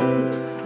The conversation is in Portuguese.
Música